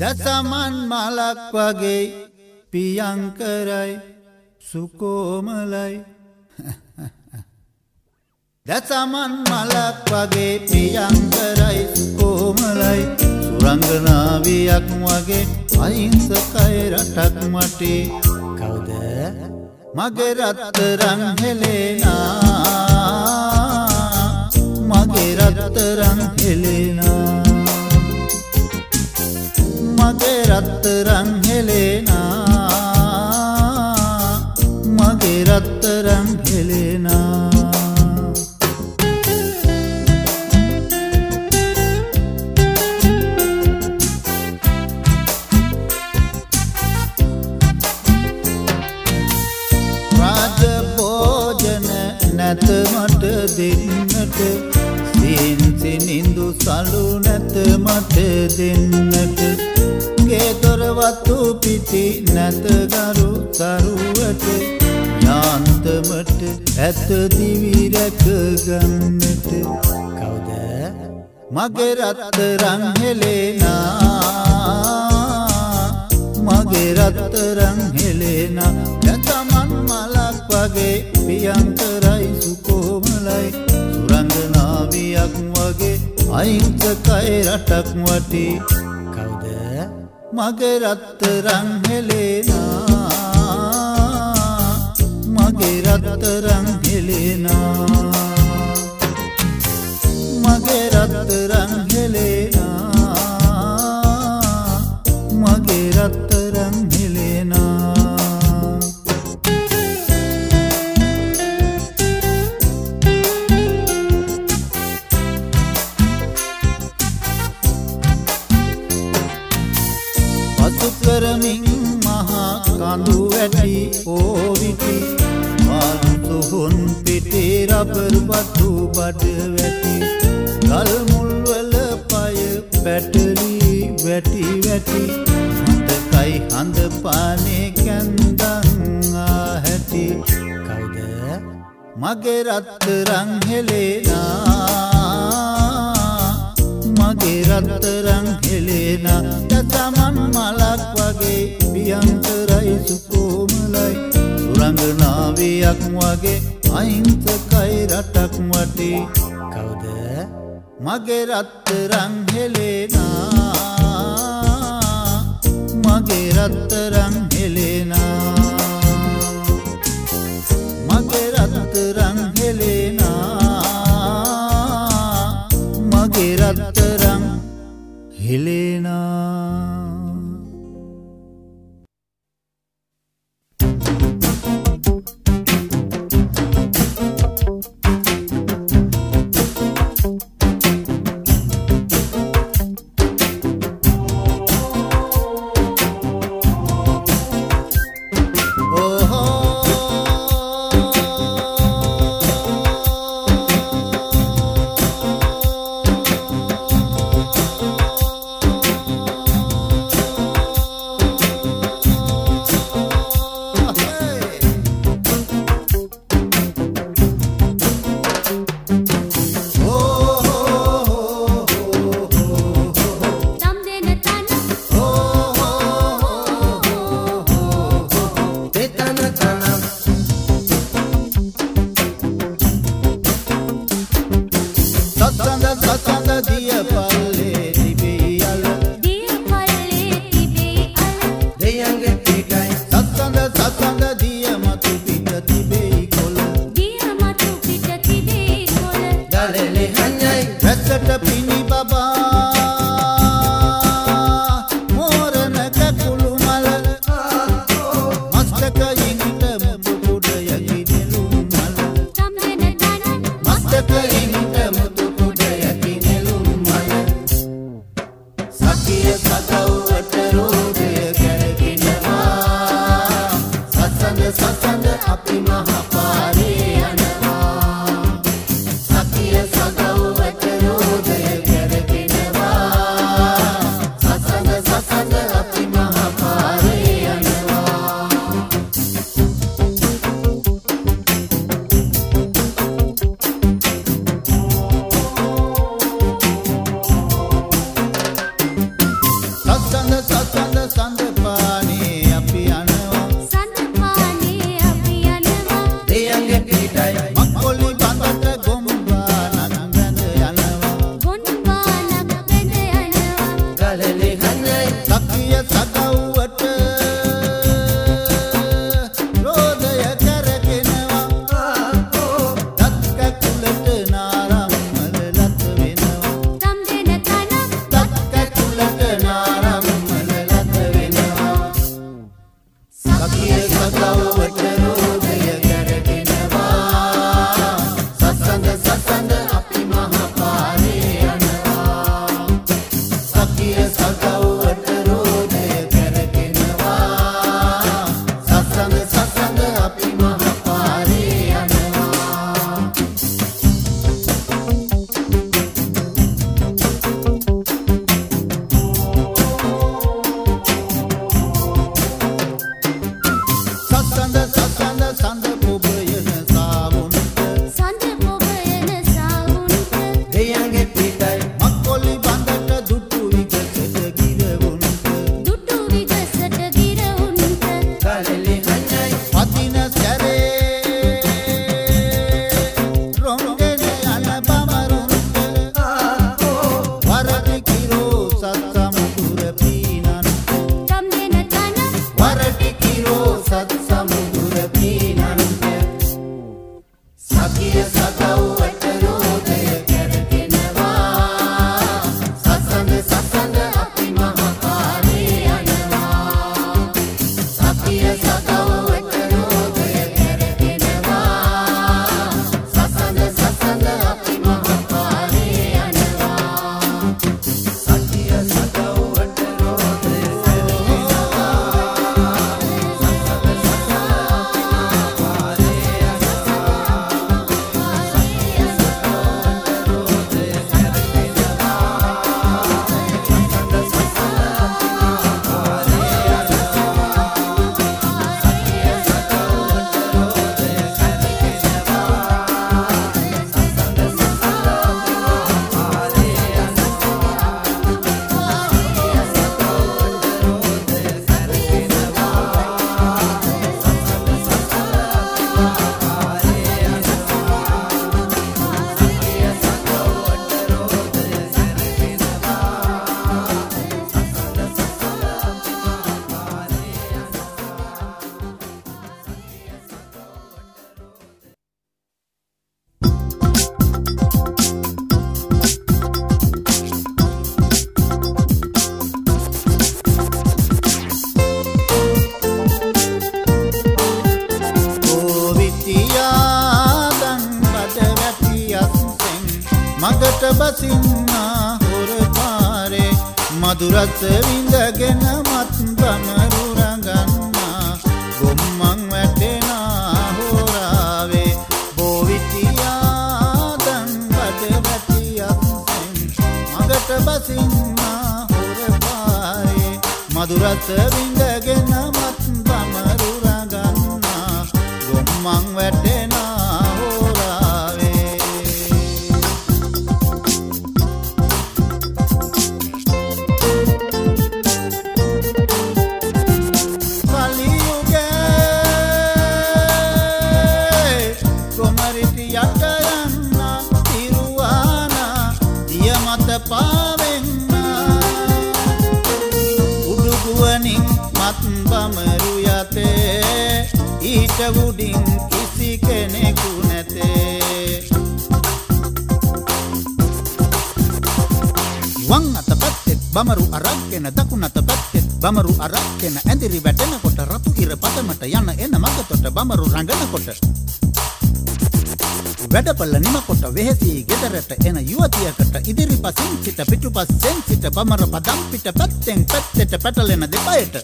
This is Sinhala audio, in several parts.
දසමන් මලක් වගේ පියංකරයි සුකෝමලයි දසමන් මලක් වගේ පියංකරයි සුකෝමලයි සුරංගනාවියක් වගේ අයිංසකයි රටක් මටේ. කවුද? මගේ රත්තරන් හෙලේනා. මගේ රත්තරන් හෙලේනා. මගේ රත්තරන් හෙලේනා. මගේ රත්තරන් හෙලේනා දෙන්නට සීන්සිනින්දු සලු නැත මට දෙන්නට. ගේදොරවත්තු පිටි නැතගරු තරුවට යාන්තමට ඇත දිවිරැක ගන්නට. කවුද? මගේ රත්තරන් හෙලේනා. මගේ රත්තරන් හෙලේනා. යතමන් මලක් වගේ පියන්තරයි සුකෝමලයි. සුරංගනාවියක් වගේ අයිංසකයි රටක් වටේ. කවුද? මගේ රත්තරන් හෙලේනා ඊට උඩින් කිසි කෙනෙකු නැතේ. වං අත පැත්තෙත් බමරු අරක්ගෙන දකුණ අත පැත්තෙත් බමරු අරක්ගෙන ඇඳිරි වැටෙනකොට රතු ඉර පදමට යන එන මගතොට බමරු රඟනකොට. වැඩපල්ල නිමකොට වෙහෙසී ගෙදරට එන යුවතියකට ඉදිරි පසින් සිට පිටුපස්සෙන් සිට බමර පදම් පිට පැත්තෙන් පැත්තෙට පැටලෙන දෙපයට.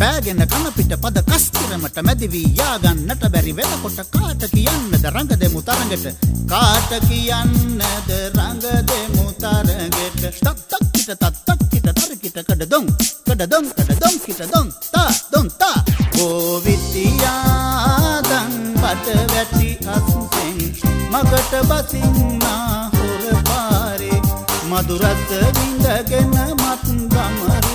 පෑගෙන කනපිට පද කස්තිරමට මැදිවී යාගන්නට බැරි වෙනකොට කාට කියන්නද රඟ දෙමු තරඟට? කාට කියන්නද රඟ දෙමු තරගෙට තත්තක් කිට තත්තක් කිට තරකිට කඩ දොන් කඩ දොන් කඩ දොන් කිට දොන් තා දොන් තා. ඕවිතියාදන් බට වැටි අස්සෙන් මගට බසින්නා හොර පාරේ මදුරත් විඳගෙන මත් ගමරුරගන්නා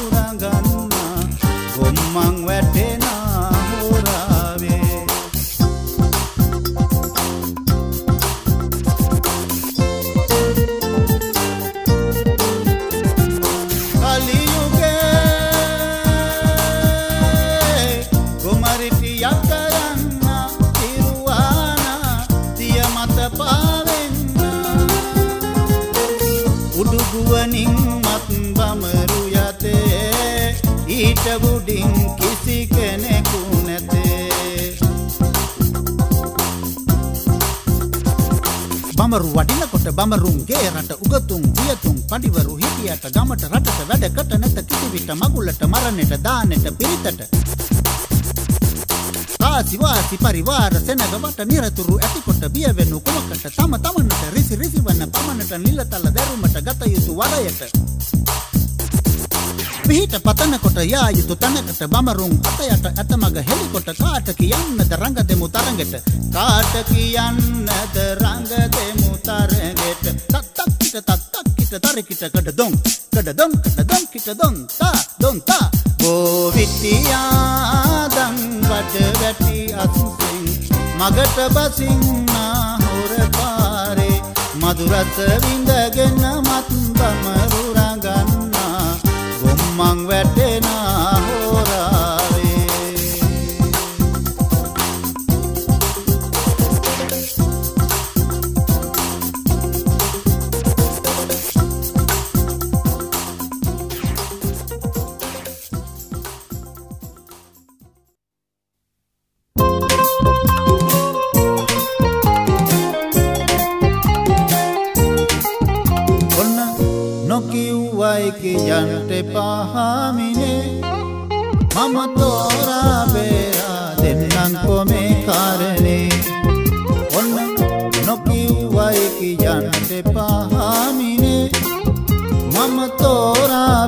ඊට උඩින් කිසි කෙනෙකු නැතේ. බමරු වඩිනකොට බමරුන්ගේ රට උගතුන් වියතුන් පඩිවරු හිටියට ගමට රටට වැඩකට නැත. කිසිවිට මගුලට මරණයට දානෙට පිරිතට. කාසිවාසි පරිවාර සෙනගවට නිරතුරු ඇතිකොට බියවෙනු කුමකට? තම තමනට රිසි රිසිවන්න පමණට නිලතල දැරුමට ගත යුතු වඩයට පිහිට පතනකොට යා යුතු තැනකට බමරුන් අතයට ඇතමග හෙලිකොට කාට කියන්නද රඟ දෙමු තරගෙට කාට කියන්නද රඟ දෙමු තරගෙට තත්තක් කිට තත්තක් කිට තරකිට කඩ දොන් කඩ දොන් කඩ දොන් කිට දොන් තා දොන් තා. බෝවිටියාදන් වඩ වැටි අසුසින් මගට බසින්නා හොර පාරේ මදුරස විඳගෙන මත් බමරුරගන්න මං වැටෙනා නොකිව්වයි කියන්ට පහමිනේ මම තෝරා බේරා දෙන්නන් කොමේ කාරණේ. ඔන්න නොකිව්වයි කියන්ට පහමිනේ මම තෝරා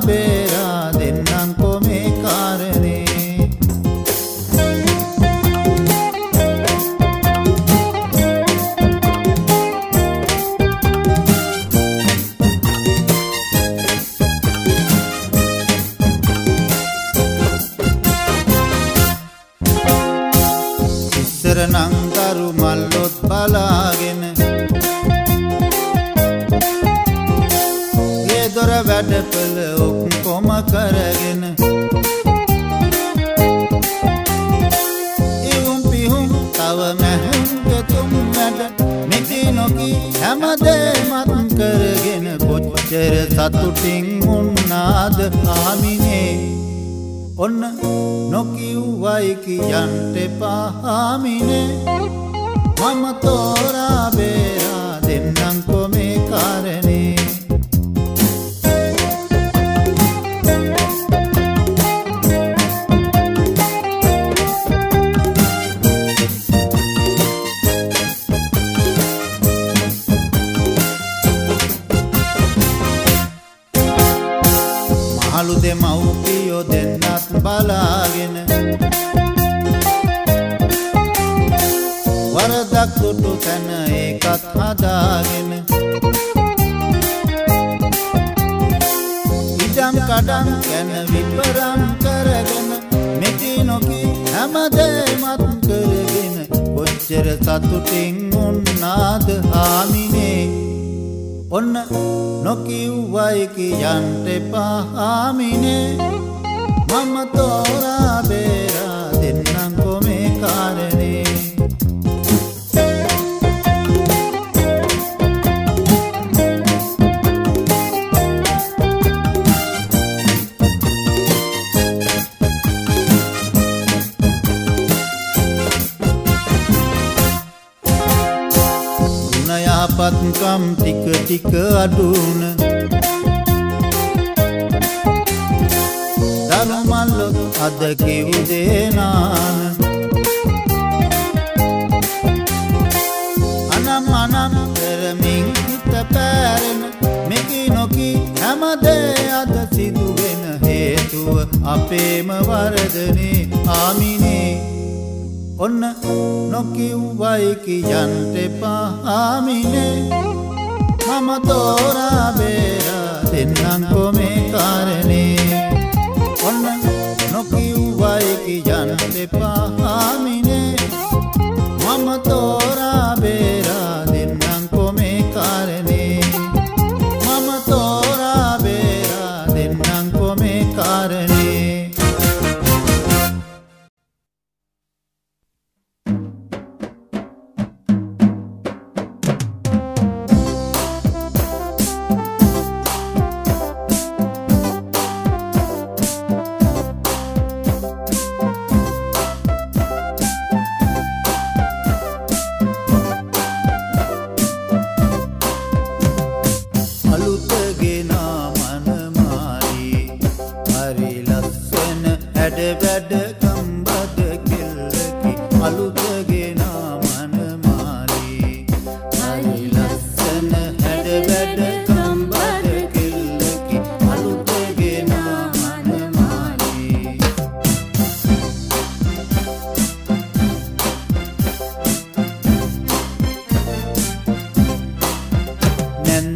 ගුණයාපත්කම් ටික ටික අඩුන. දනුමල්ලොත් අද කිව්දේනාන අනම් අනම් කරමින් හිත පෑරෙන මෙකි නොකී හැමදේ අද සිදුවෙන හේතුව අපේම වරදනේ ආමිනේ. ඔන්න නොකිව්වයි කියන්ට පහාමිනේ මම තෝරා බේරා දෙන්නම් කොමේ කාරණේ. ඔන්න නොකිව්වයි කියන්ට පහාමිනේ මම තෝරා බේරා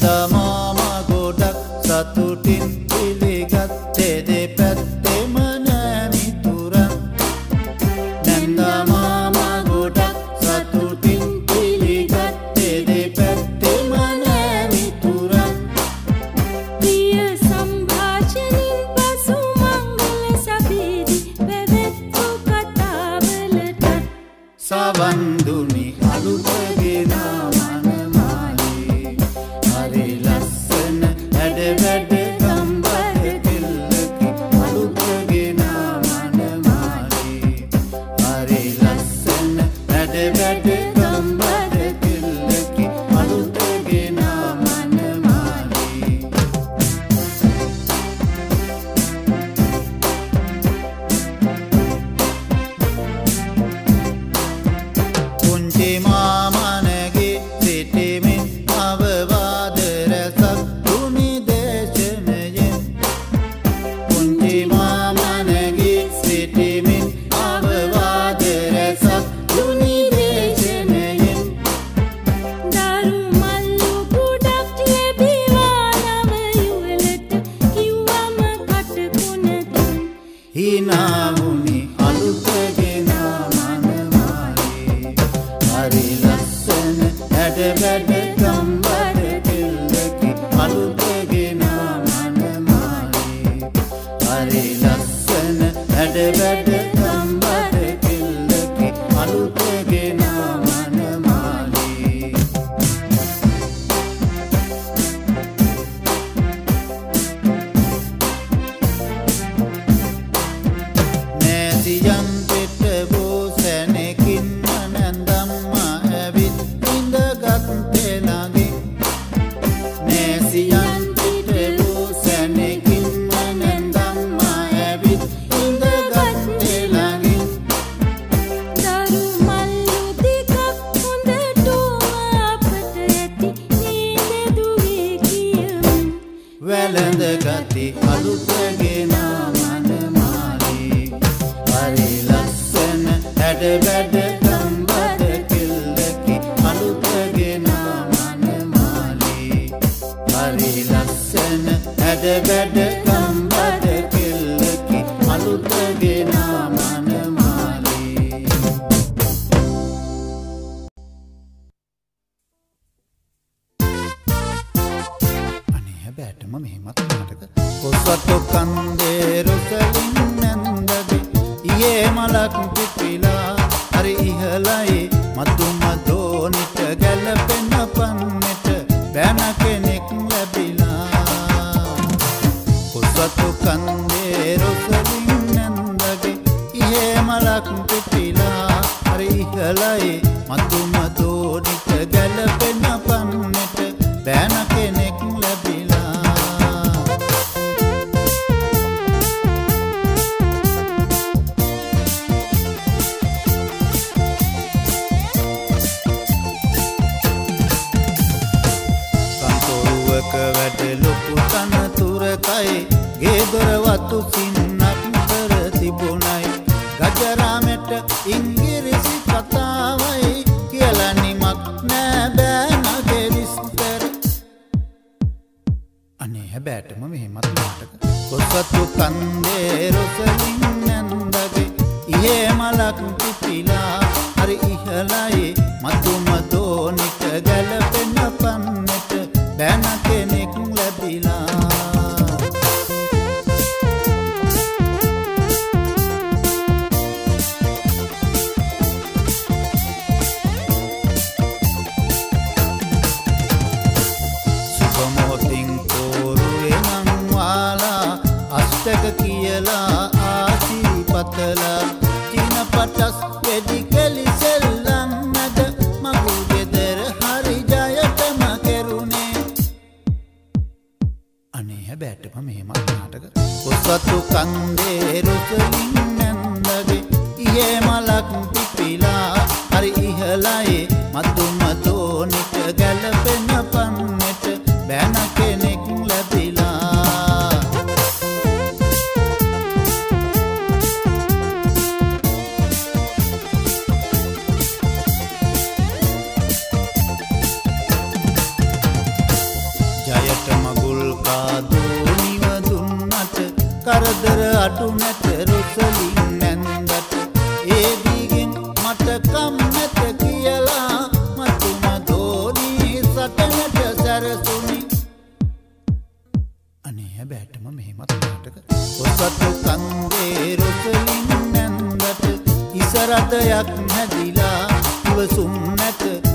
සමාම ගොඩක් සතුටින් ගජරාමෙට ඉංගිරිසි Method.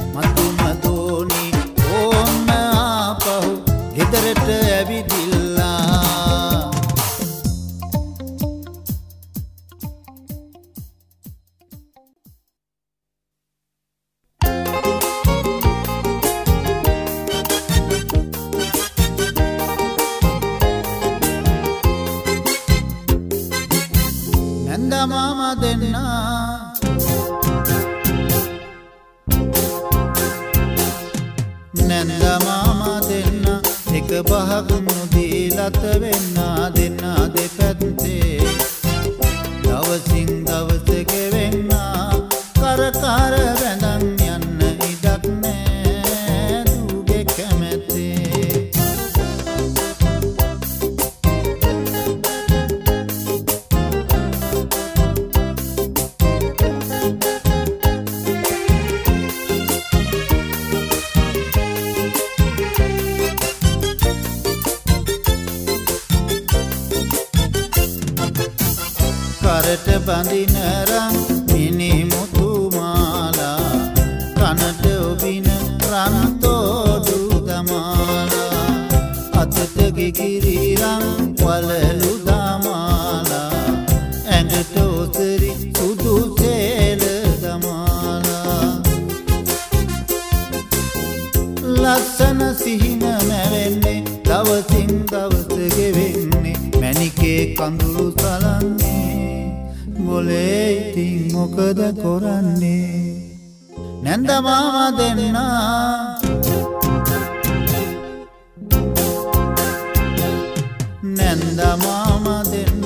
නැන්ද මාම දෙන්න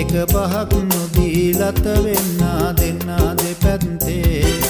එක පහක් නොදී ලත වෙන්න දෙන්න දෙපැත්තේ.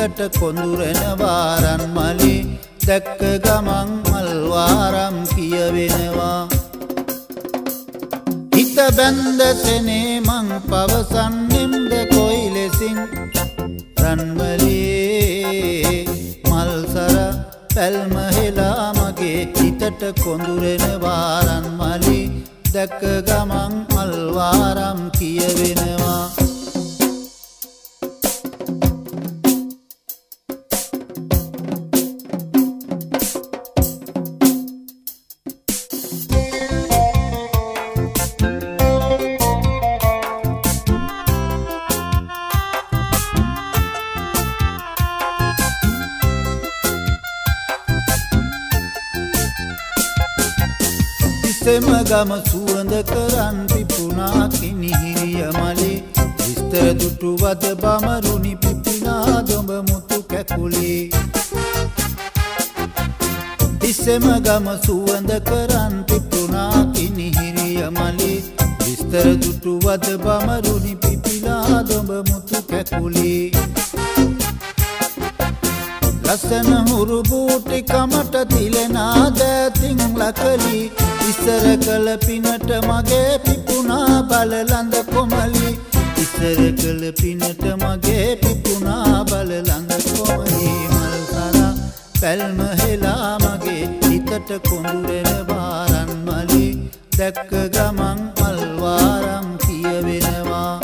හිතට කොඳුරෙන වාරන් මලේ දැක්කග ඉස්සර කළ පිනට මගේ පිපුණා බලලඳ කොමලි. ඉස්සර කළ පිනට මගේ පිපුණා බලලඳ කොමලි. මල් කරා පැල්ම හෙලා මගේ හිතට කොඳුරෙන බාරන් මලි. දැක්ක ගමන් අල්වාරම් කියවෙනවා.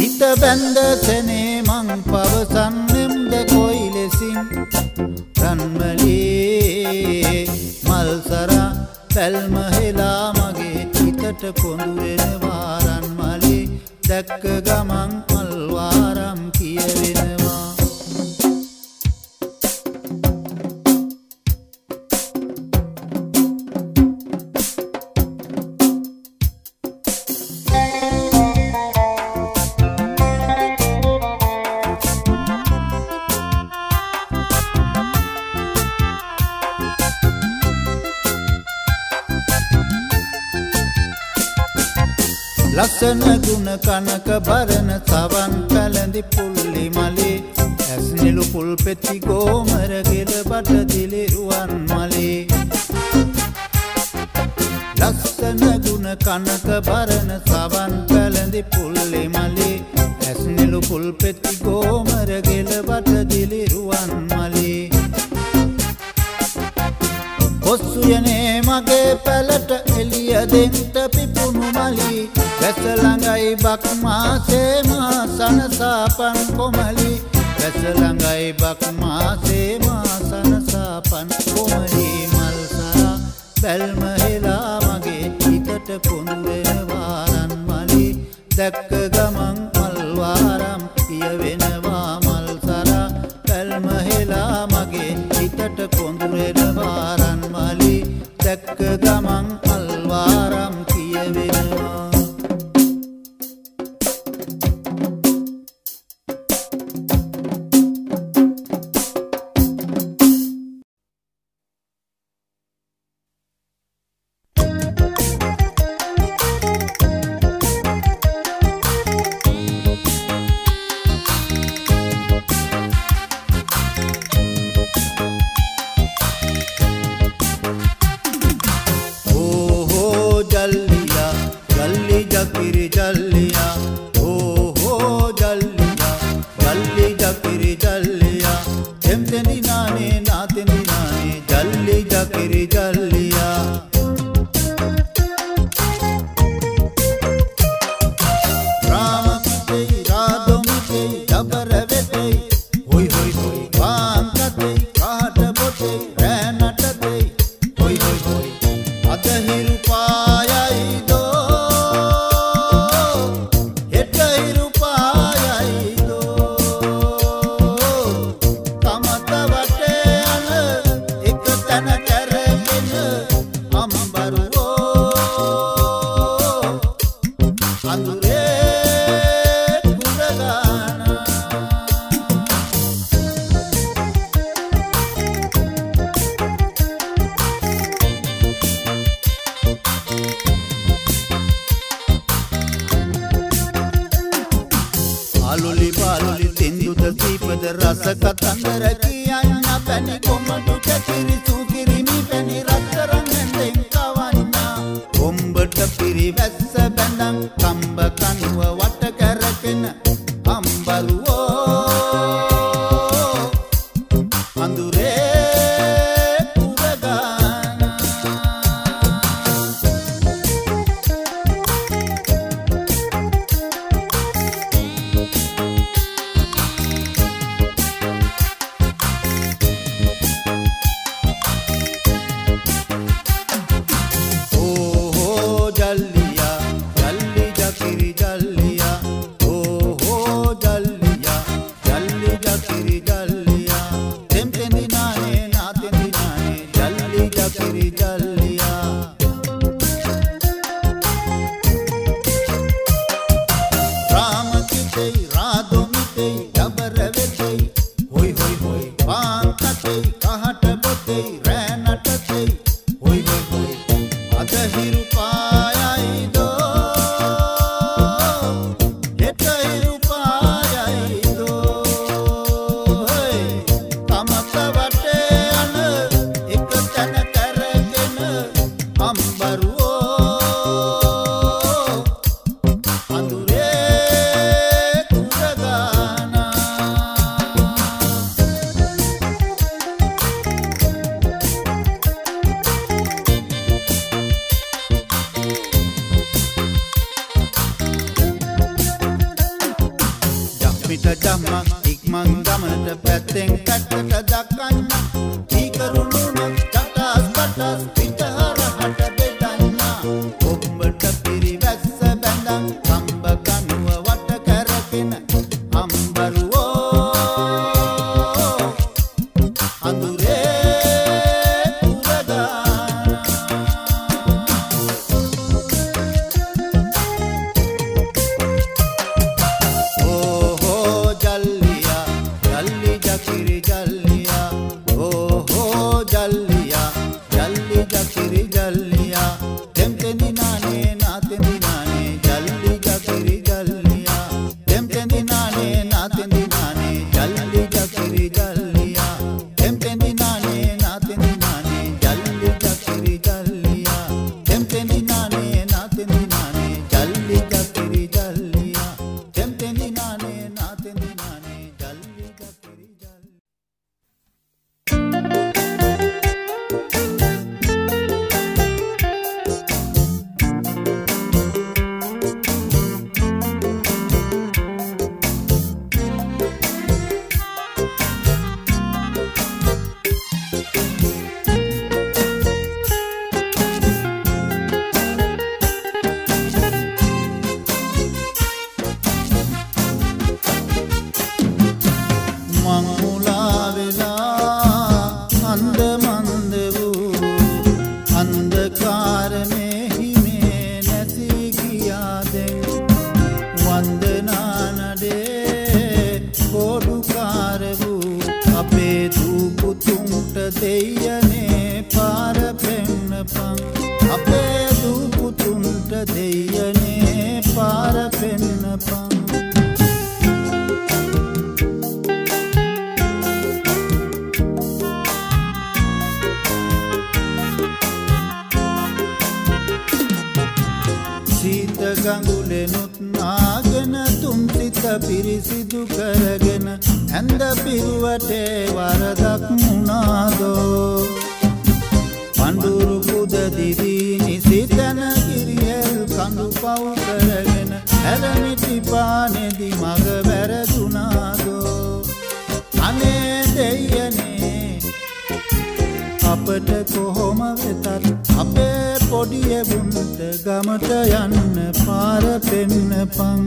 හිත බැන්ද සනේ පොඳු වෙනවා රන්මලේ දැක්ක ගමන් දැක්ක ගමන් මල්වාර ඉපද රස කතන්දර කියන්න පැණි කොමඩු කැපිරිසු කිරිමි පැණි රත්තරන්ගෙන් කවන්න. කොම්බට පිරිවැස්ස බැඳන් කම්බ කනුව දෙයනේ පාර පෙන්න පං සීත ගඟුලෙනුත් නාගෙන තුන්සිත පිරිසිදු කරගෙන ඇඳ පිරුවටේ වරදක් මුණාදෝ කොහොම වෙතත් අපේ පොඩියබුන්ට ගමට යන්න පාර පෙන්න පං.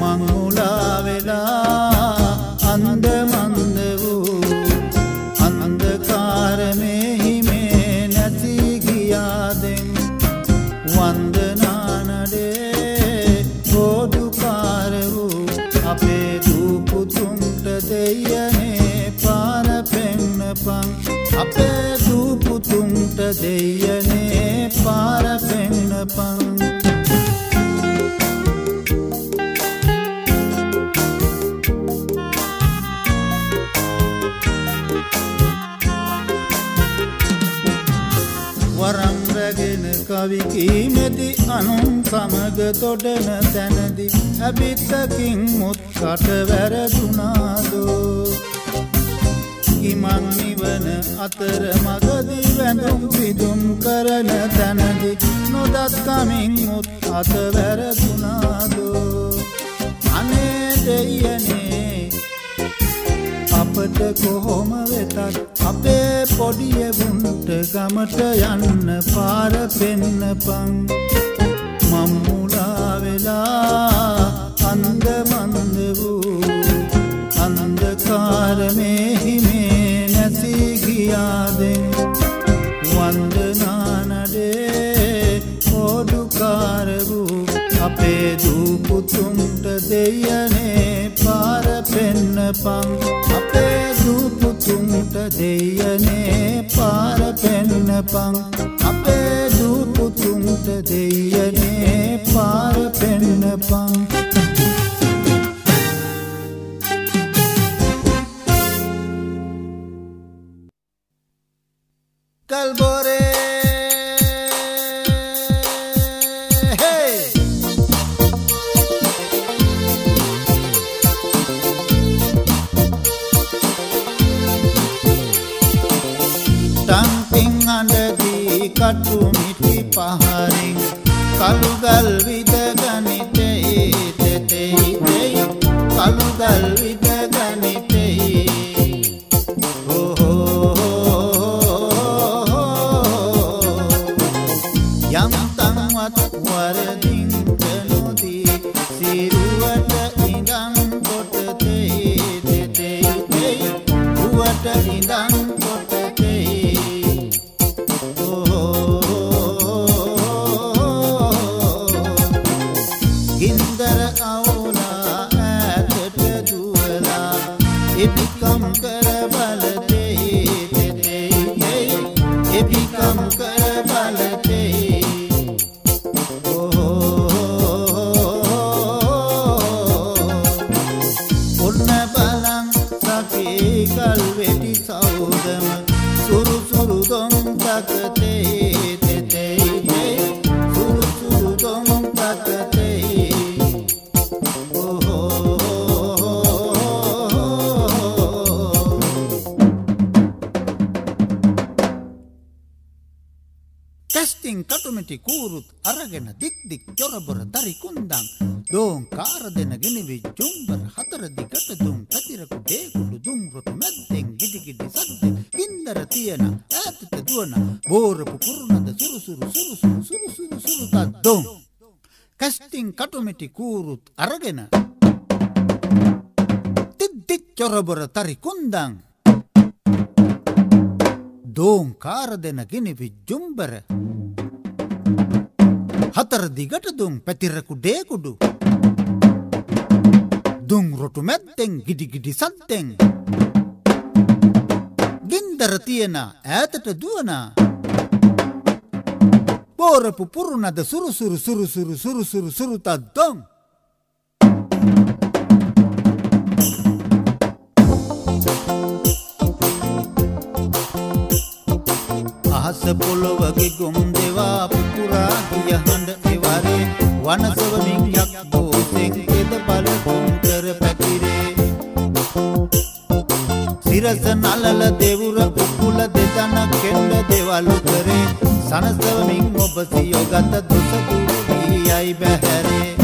මංමුලා වෙලා අන්ද සමග තොඩන තැනදි ඇබිත්තකින් මුත් කට වැරදුනාදෝ? ඉමන් නිවන අතර මගදී වැඳුම් පිදුම් කරන තැනදි නොදත්කමින් මුත් අත වැරදුනාදෝ? අනේ දෙයනේ අපට කොහොම වෙතත් අපේ පොඩියවුන්ට ගමට යන්න පාර පෙන්න පං මම්මුලා වෙලා අන්ද මන්ද වූ අන්දකාරමෙහිමේ නැති ගියාදෙන් වන්දනානඩේ ඕඩුකාර වූ අපේ දූපුතුන්ට දෙයනේ පාර පෙන්න පං අපේ දූපුතුන්ට දෙයනේ පාර පෙන්න පං අපේ දූපුතුන්ට දෙයනේ පාර පෙන්න පං ටෙස්ටිං කටුමටි කූරුත් අරගෙන දික් දික් චොරබොර දරි කුන්දන්. දෝන් කාර දෙන ගෙනවි ජුම්බර හතර දිගට දුම් පැතිරකු ඩේකුඩු දුම් රොටු මැද්දෙන් ගිඩිගිඩි සද්ද ගින්දර තියන ඈතට දුවන. බෝරපු කුරුණද සුරුසුරු සුරුසුරු සුරුසුරු සුරුතත් දොම් කැස්ටිං කටුමටි කූරුත් අරගෙන තිද්දිත් චොරබොර තරි කුන්දන්. දෝන් කාර දෙන ගෙනවි ජුම්බර හතර දිගට දුම් පැතිරකු ඩේකුඩු. දුම් රොටු මැත්තෙන් ගිඩිගිඩි සත්තෙන් ගින්දර තියෙන ඈතට දුවන. බෝරපු පුරුණද සුරුසුරු සුරුසුරු සුරුසුරු සුරුතත් දොම් අහස පොළොවගේ ගොම් දෙවා පුපුරා ගිය හඬ එවරේ වනසවමින් යක් බෝසෙන් එද බල කොන්තර පැතිරේ. සිරස නලල දෙවුර උකුල දෙදන කෙල්ල දෙවලු කරේ. සනසවමින් ඔබ සියොගත දුසදුවී යයි බැහැරේ.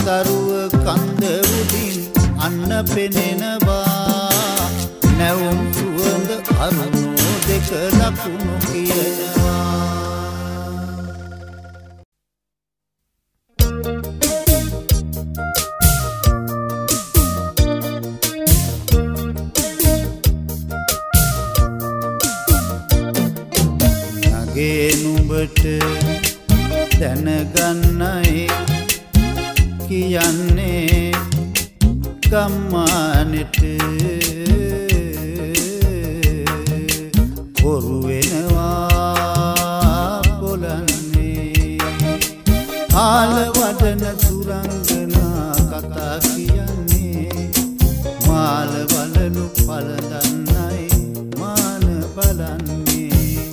පාන්තරුව කන්ද උදින් අන්න පෙනෙනවා. නැවුම් සුවඳ අරුණෝ දෙක ලකුණු කියනවා. නගේ ගම්මානෙට හොරු වෙනවා පොලන්නේ ආල වඩන සුරංගනා කතා කියන්නේ මාල බලනු පලදන්නයි මාන බලන්නේ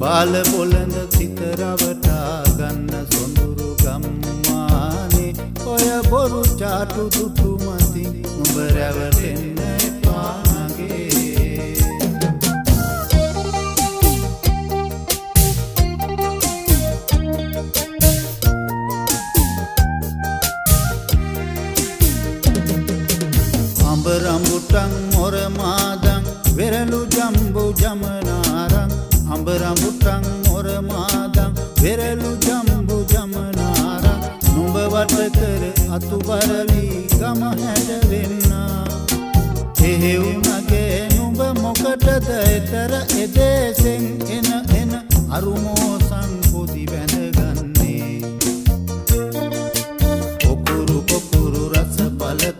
බාල පොළඳ චාටු දුටු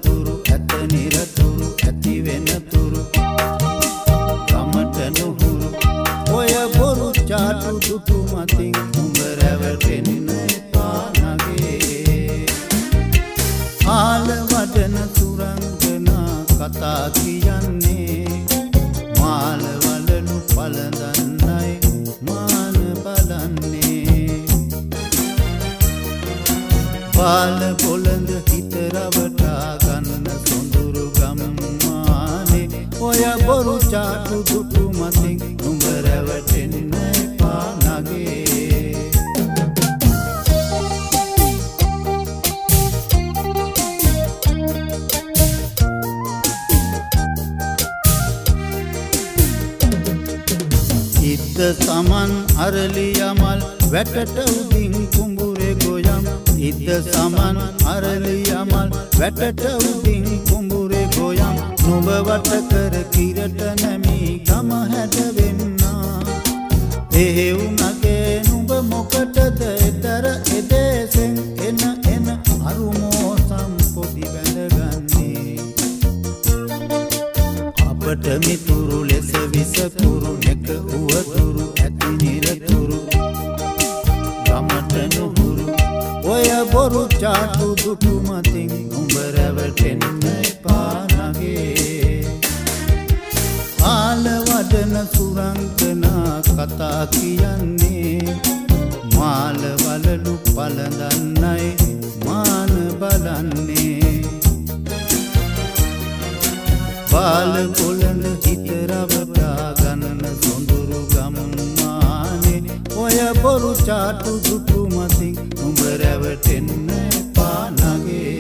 පලතුරු ඇත නිරතුරු ඇති වෙනතුරු ගමට නුහුරු. ඔය බොරු චාටු දුටු මතින් උඹ රැවටෙන්න එපානගේ ආල වඩන සුරංගනා කතා කියන්නේ. මාල වලනු පලදන්නයි මාන බලන්නේ. පාල පොළඳ බොරු චාටු දුටු මතින් උඹ රැවටෙන්න එපා නගේ. ඉද්ද සමන් අරලි යමල් වැටට උදින් කුඹුරේ ගොයම්. ඉද්ද සමන් අරලි යමල් වැටට උදින් කුඹුරේ ගොයම් නුඹ වට කර කිරට නැමී ගම හැදවෙන්නා. එහෙවුනගේ නුඹ මොකටද එතර එදේසෙන් එන එන අරුමෝ සම්පොදි බැඳගන්නේ. අපට මිතුරු ලෙස විසකුරු නැක උවතුරු ඇති නිරතුරු. ගමට නුහුරු ඔය බොරු චාටු දුටු වඩන සුරංකනා කතා කියන්නේ. මාලවලලු පලඳන්නයි මාන බලන්නේ. බාල කොළඳ හිතරවටා ගණන සොඳුරු ගම්මානේ. ඔය බොරු චාටු දුටු මතින් උඹ රැවටෙන්න පානගේ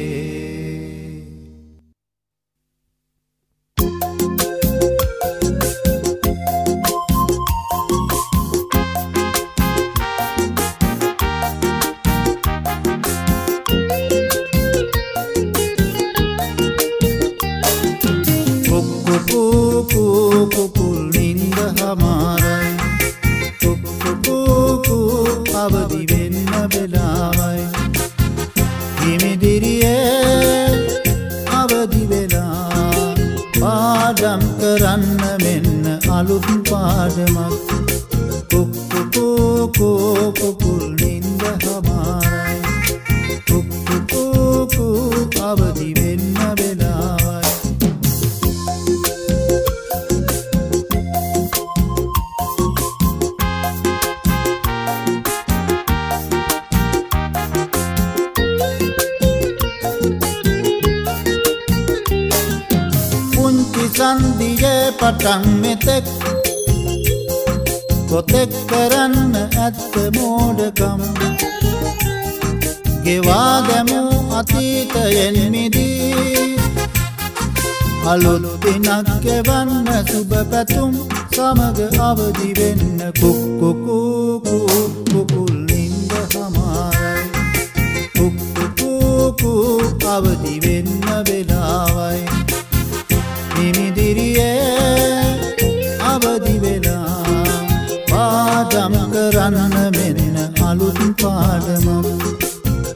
පාඩමක්.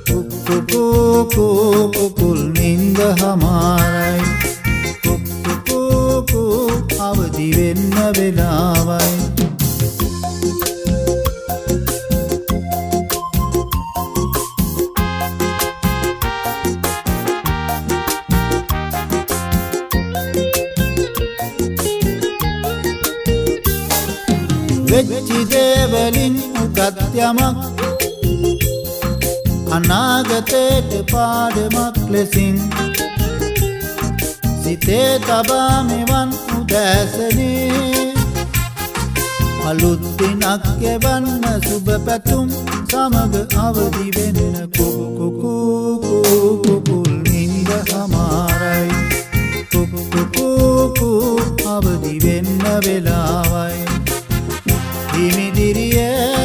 කුක්කුකුකුකුකුල් නින්ද හමාරයි. කුක්කුකුකු අවදි වෙන්න වෙලාවයි. වෙච්චි දේවලින් උගත් යමක් අනාගතයට පාඩමක් ලෙසින් සිතේ තබා මෙවන් උදෑසනේ. අලුත්දිනක් ගෙවන්න සුබ පැතුම් සමග අවදි වෙන්න කුකුකුකුකුකුල් නින්ද හමාරයි. කුකුකුකු අවදි වෙන්න වෙලාවයි. හිමිදිරියේ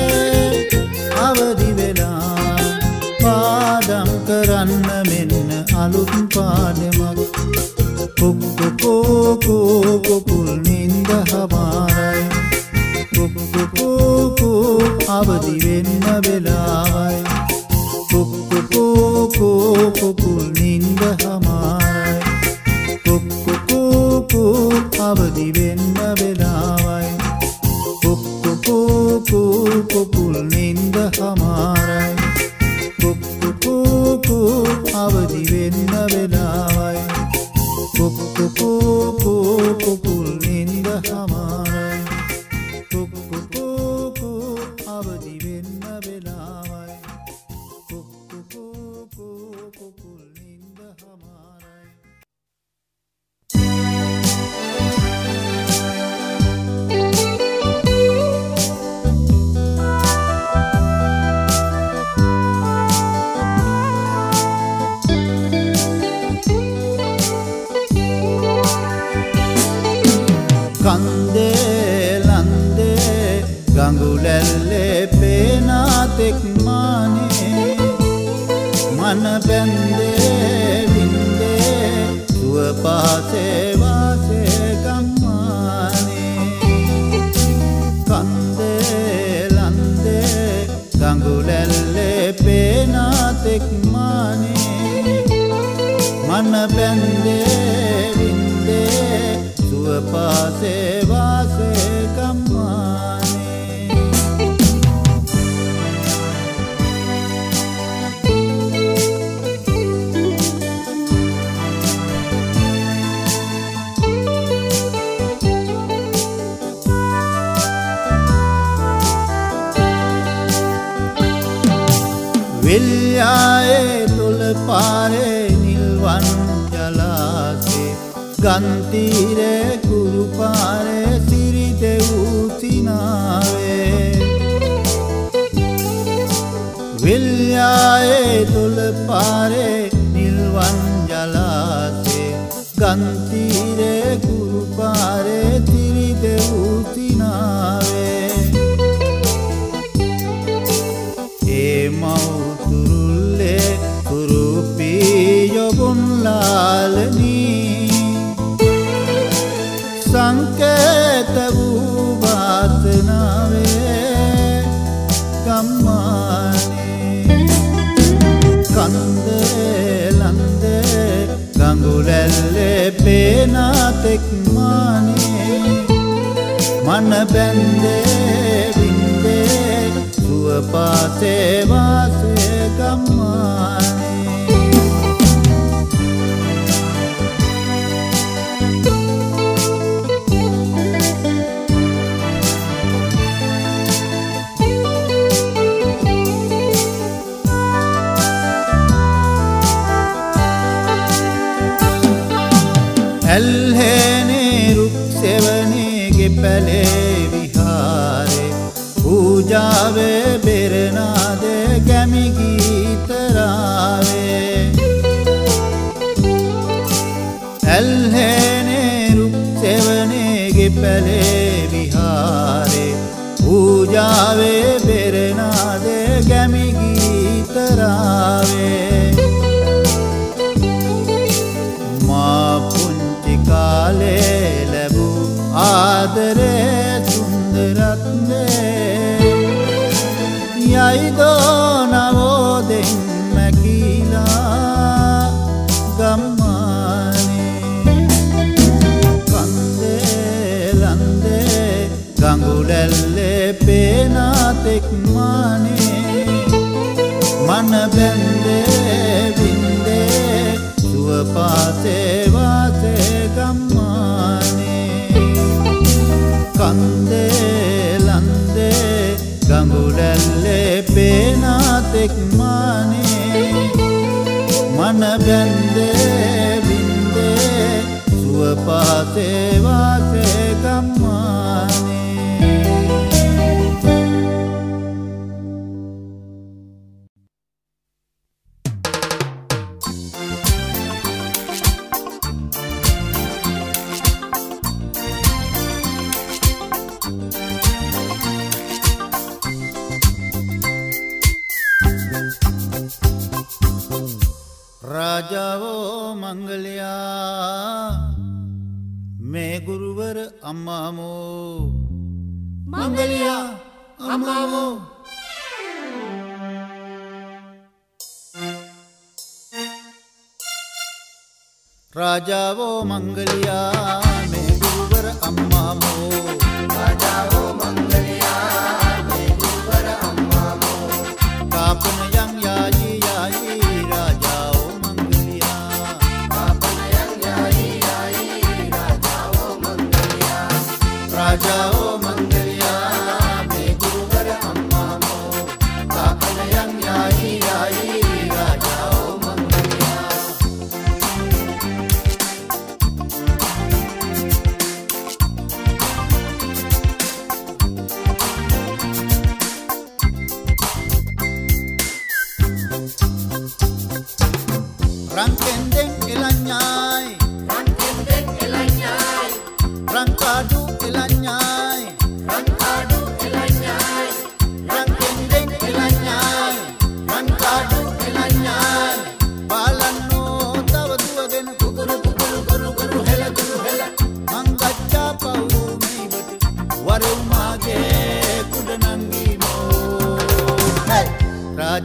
කරන්න මෙන්න අලුත් පාඩමක්. කුක්කුකුකුකුකුල් නින්ද හමාරයි. කුක්කුකුකු අවදි වෙන්න සංකේත වූ වාසනාවේ ගම්මානේ කන්දේ ලන්දේ ගඟුලැල්ලේ පේනතෙක් මානේ මන. බැන්දේ වින්දේ සුව පාසේ වාසය ගම්මානේ sabe ගඟුලැල්ලේ පේනාතෙක් මානේ. මන බැන්දේ බින්දේ සුව පාතේ වාස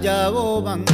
Guayabobán